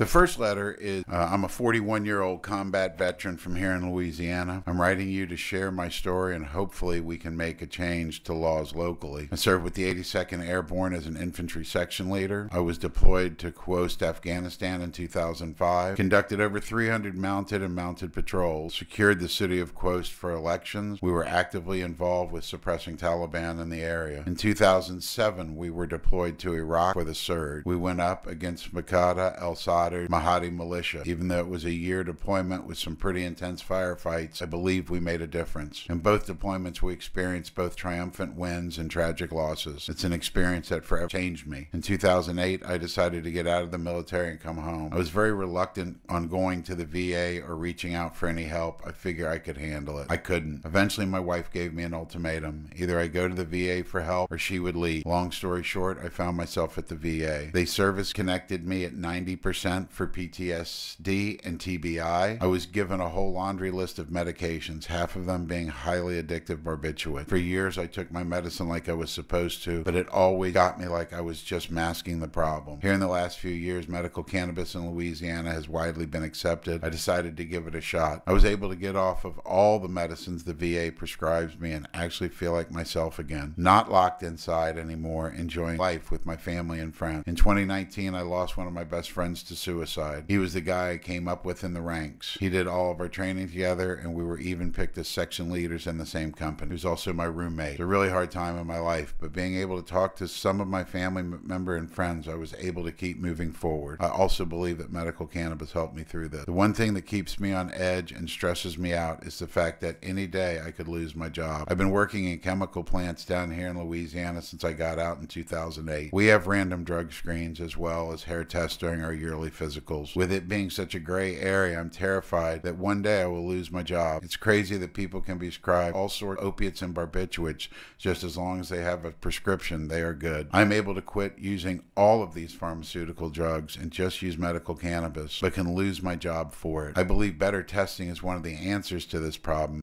The first letter is uh, I'm a 41 year old combat veteran from here in Louisiana. I'm writing you to share my story and hopefully we can make a change to laws locally. I served with the 82nd Airborne as an infantry section leader. I was deployed to Khost, Afghanistan in 2005, conducted over 300 mounted and mounted patrols, secured the city of Khost for elections. We were actively involved with suppressing Taliban in the area. In 2007, we were deployed to Iraq for the surge. We went up against Muqtada al Sadr Mahdi militia. Even though it was a year deployment with some pretty intense firefights, I believe we made a difference. In both deployments, we experienced both triumphant wins and tragic losses. It's an experience that forever changed me. In 2008, I decided to get out of the military and come home. I was very reluctant on going to the VA or reaching out for any help. I figured I could handle it. I couldn't. Eventually, my wife gave me an ultimatum. Either I go to the VA for help or she would leave. Long story short, I found myself at the VA. They service connected me at 90% for PTSD and TBI. I was given a whole laundry list of medications, half of them being highly addictive barbiturates. For years, I took my medicine like I was supposed to, but it always got me like I was just masking the problem. Here in the last few years, medical cannabis in Louisiana has widely been accepted. I decided to give it a shot. I was able to get off of all the medicines the VA prescribes me and actually feel like myself again. Not locked inside anymore, enjoying life with my family and friends. In 2019, I lost one of my best friends to suicide. He was the guy I came up with in the ranks. He did all of our training together, and we were even picked as section leaders in the same company. He was also my roommate. It's a really hard time in my life, but being able to talk to some of my family member and friends, I was able to keep moving forward. I also believe that medical cannabis helped me through this. The one thing that keeps me on edge and stresses me out is the fact that any day I could lose my job. I've been working in chemical plants down here in Louisiana since I got out in 2008. We have random drug screens as well as hair tests during our yearly physicals. With it being such a gray area, I'm terrified that one day I will lose my job. It's crazy that people can be prescribed all sorts of opiates and barbiturates just as long as they have a prescription, they are good. I'm able to quit using all of these pharmaceutical drugs and just use medical cannabis, but can lose my job for it. I believe better testing is one of the answers to this problem.